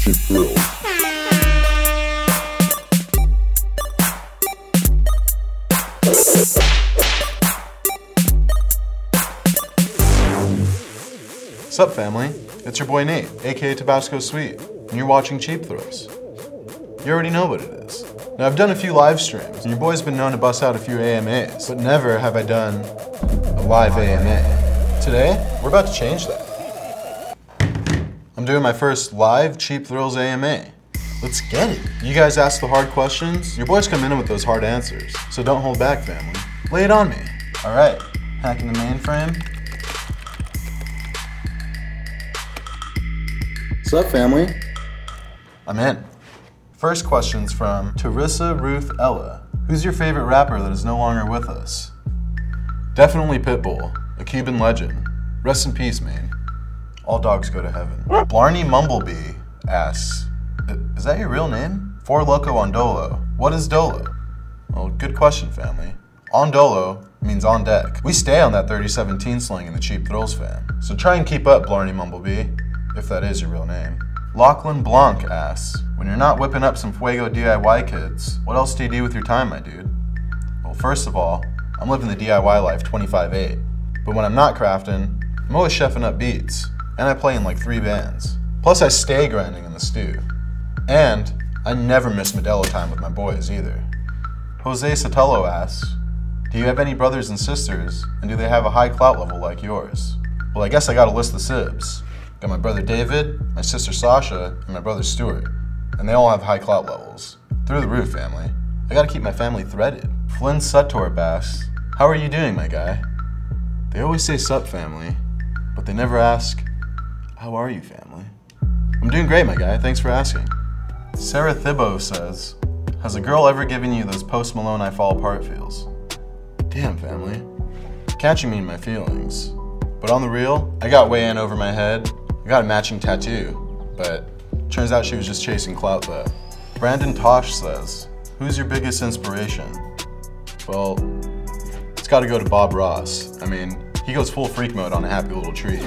cheap thrills. Sup, family? It's your boy Nate, aka Tabasko Sweet, and you're watching Cheap Thrills. You already know what it is. Now, I've done a few live streams, and your boy's been known to bust out a few AMAs, but never have I done a live AMA. Today, we're about to change that. I'm doing my first live Cheap Thrills AMA. Let's get it. You guys ask the hard questions, your boys come in with those hard answers, so don't hold back, family. Lay it on me. All right, hacking the mainframe. What's up, family? I'm in. First question's from Teresa Ruth Ella. Who's your favorite rapper that is no longer with us? Definitely Pitbull, a Cuban legend. Rest in peace, man. All dogs go to heaven. Blarney Mumblebee asks, Is that your real name? Four Loco on Dolo. What is Dolo? Well, good question, family. On Dolo means on deck. We stay on that 3017 slang in the Cheap Thrills fan. So try and keep up, Blarney Mumblebee, if that is your real name. Lachlan Blanc asks, When you're not whipping up some Fuego DIY kids, what else do you do with your time, my dude? Well, first of all, I'm living the DIY life 25-8. But when I'm not crafting, I'm always chefing up beats, and I play in like three bands. Plus, I stay grinding in the stew. And I never miss Modelo time with my boys either. Jose Sotelo asks, Do you have any brothers and sisters, and do they have a high clout level like yours? Well, I guess I gotta list the Sibs. Got my brother David, my sister Sasha, and my brother Stuart. And they all have high clout levels. Through the roof, family. I gotta keep my family threaded. Flynn Suttorp asks, How are you doing, my guy? They always say sup, family, but they never ask, How are you, family? I'm doing great, my guy. Thanks for asking. Sarah Thibault says, Has a girl ever given you those post Malone I fall apart feels? Damn, family. Catching me in my feelings. But on the real, I got way in over my head. I got a matching tattoo, but turns out she was just chasing clout though. Brandon Tosh says, Who's your biggest inspiration? Well, it's gotta go to Bob Ross. I mean, he goes full freak mode on a happy little tree.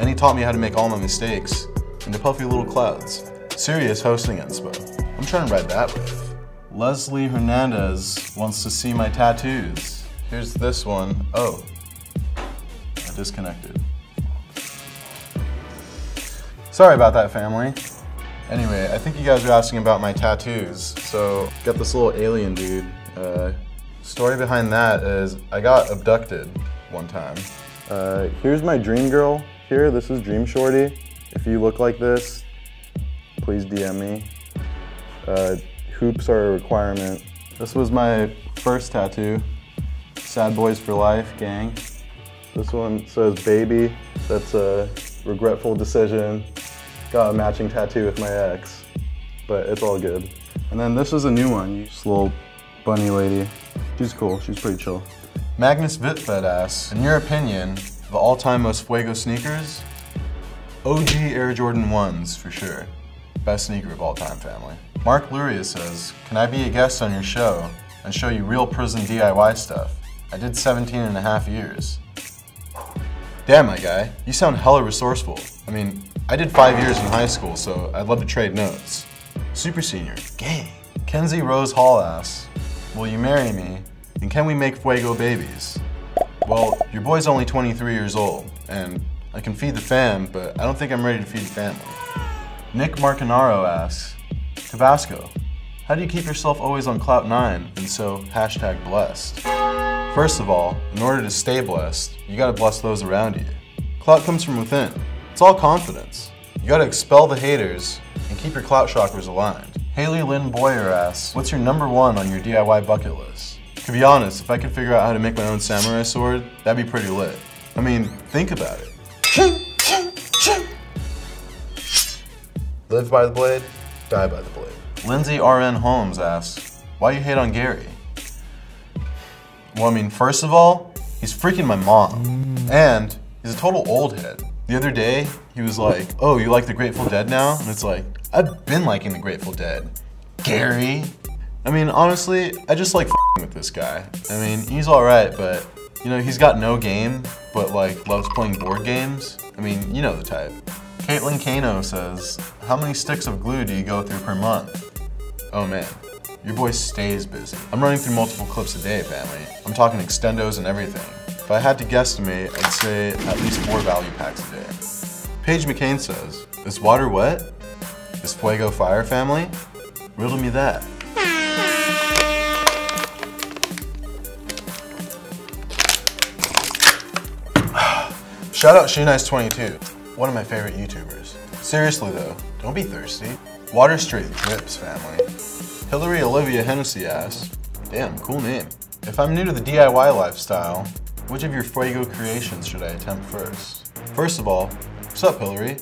And he taught me how to make all my mistakes into puffy little clouds. Serious hosting inspo. I'm trying to ride that wave. Leslie Hernandez wants to see my tattoos. Here's this one. Oh, I disconnected. Sorry about that, family. Anyway, I think you guys are asking about my tattoos. So, got this little alien dude. Uh, story behind that is I got abducted one time. Uh, here's my dream girl. Here, this is Dream Shorty. If you look like this, please DM me. Uh, hoops are a requirement. This was my first tattoo. Sad Boys for Life, gang. This one says baby. That's a regretful decision. Got a matching tattoo with my ex, but it's all good. And then this is a new one. This little bunny lady. She's cool. She's pretty chill. Magnus Vitfed asks, in your opinion, the all-time most Fuego sneakers? OG Air Jordan 1s for sure. Best sneaker of all time, family. Mark Luria says, Can I be a guest on your show and show you real prison DIY stuff? I did 17 and a half years. Damn, my guy, you sound hella resourceful. I mean, I did five years in high school, so I'd love to trade notes. Super senior, gang. Kenzie Rose Hall asks, Will you marry me? And can we make Fuego babies? Well, your boy's only 23 years old, and I can feed the fam, but I don't think I'm ready to feed family. Nick Marcanaro asks, Tabasko, how do you keep yourself always on clout nine and so hashtag blessed? First of all, in order to stay blessed, you gotta bless those around you. Clout comes from within. It's all confidence. You gotta expel the haters and keep your clout chakras aligned. Haley Lynn Boyer asks, what's your number one on your DIY bucket list? To be honest, if I could figure out how to make my own samurai sword, that'd be pretty lit. I mean, think about it. Live by the blade, die by the blade. Lindsay RN Holmes asks, why you hate on Gary? Well, I mean, first of all, he's freaking my mom. And he's a total old head. The other day, he was like, oh, you like the Grateful Dead now? And it's like, I've been liking the Grateful Dead. Gary? I mean, honestly, I just like with this guy. I mean, he's alright, but, you know, he's got no game, but like, loves playing board games. I mean, you know the type. Caitlin Kano says, How many sticks of glue do you go through per month? Oh man, your boy stays busy. I'm running through multiple clips a day, family. I'm talking extendos and everything. If I had to guesstimate, I'd say at least four value packs a day. Paige McCain says, Is water wet? Is Fuego fire, family? Riddle me that. Shout out SheNice22, one of my favorite YouTubers. Seriously though, don't be thirsty. Water straight drips, family. Hillary Olivia Hennessy asks, damn, cool name. If I'm new to the DIY lifestyle, which of your Fuego creations should I attempt first? First of all, what's up, Hillary?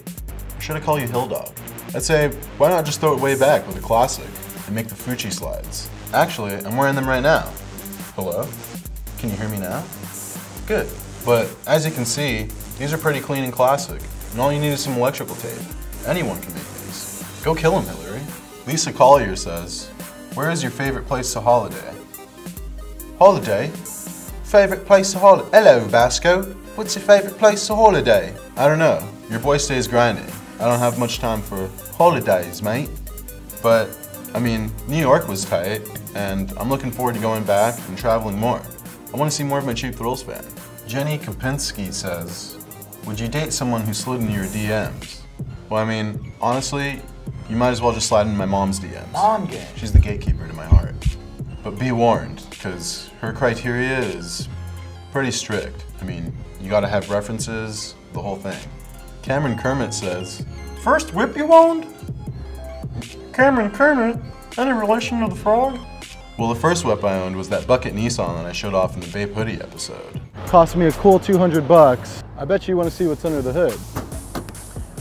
Or should I call you Hill Dog? I'd say, why not just throw it way back with a classic and make the Fuchi slides? Actually, I'm wearing them right now. Hello? Can you hear me now? Good. But as you can see, these are pretty clean and classic, and all you need is some electrical tape. Anyone can make these. Go kill him, Hillary. Lisa Collier says, where is your favorite place to holiday? Holiday? Favorite place to holiday? Hello, Basco. What's your favorite place to holiday? I don't know. Your boy stays grinding. I don't have much time for holidays, mate. But, I mean, New York was tight, and I'm looking forward to going back and traveling more. I want to see more of my Cheap Thrills fan. Jenny Kopinski says, would you date someone who slid into your DMs? Well, I mean, honestly, you might as well just slide into my mom's DMs. Mom game. She's the gatekeeper to my heart. But be warned, because her criteria is pretty strict. I mean, you gotta have references, the whole thing. Cameron Kermit says, First whip you owned? Cameron Kermit? Any relation to the frog? Well, the first whip I owned was that bucket Nissan that I showed off in the Vape Hoodie episode. Cost me a cool 200 bucks. I bet you want to see what's under the hood.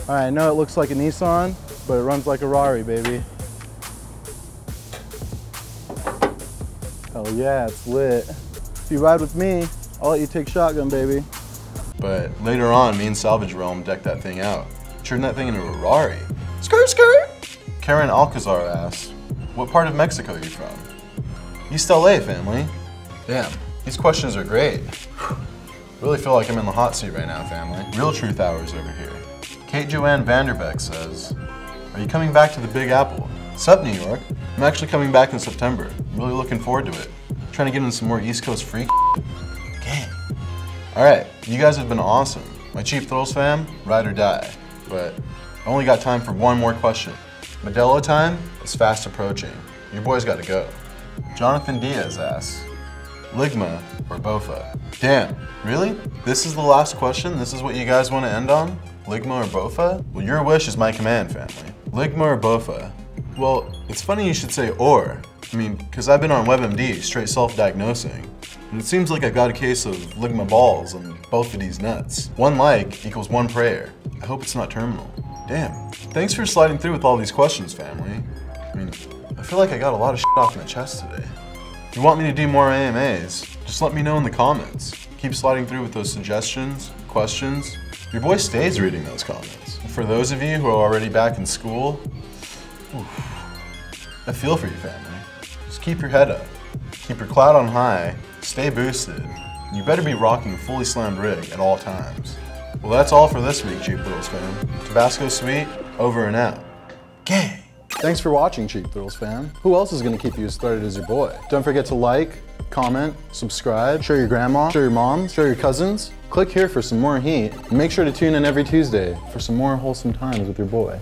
All right, I know it looks like a Nissan, but it runs like a Rari, baby. Oh yeah, it's lit. If you ride with me, I'll let you take shotgun, baby. But later on, me and Salvage Realm decked that thing out. Turned that thing into a Rari. Skirt, skirt! Karen Alcazar asks, what part of Mexico are you from? East LA, family. Damn, these questions are great. Really feel like I'm in the hot seat right now, family. Real Truth Hours over here. Kate Joanne Vanderbeck says, Are you coming back to the Big Apple? Sup, New York? I'm actually coming back in September. I'm really looking forward to it. trying to get in some more East Coast freak. Gang. Alright, you guys have been awesome. My Cheap Thrills fam, ride or die. But I only got time for one more question. Modelo time is fast approaching. Your boy's gotta go. Jonathan Diaz asks, Ligma or Bofa? Damn, really? This is the last question? This is what you guys want to end on? Ligma or Bofa? Well, your wish is my command, family. Ligma or Bofa? Well, it's funny you should say or. I mean, because I've been on WebMD, straight self-diagnosing. And it seems like I got a case of Ligma balls on both of these nuts. One like equals one prayer. I hope it's not terminal. Damn. Thanks for sliding through with all these questions, family. I mean, I feel like I got a lot of shit off my chest today. You want me to do more AMAs, just let me know in the comments. Keep sliding through with those suggestions, questions. Your boy stays reading those comments. For those of you who are already back in school, oof, I feel for you, family. Just keep your head up. Keep your cloud on high, stay boosted. You better be rocking a fully slammed rig at all times. Well, that's all for this week, Cheap Thrills fam. Tabasko Sweet, over and out. Gang! Thanks for watching, Cheap Thrills fam. Who else is gonna keep you as started as your boy? Don't forget to like, comment, subscribe, show your grandma, show your mom, show your cousins. Click here for some more heat, and make sure to tune in every Tuesday for some more wholesome times with your boy.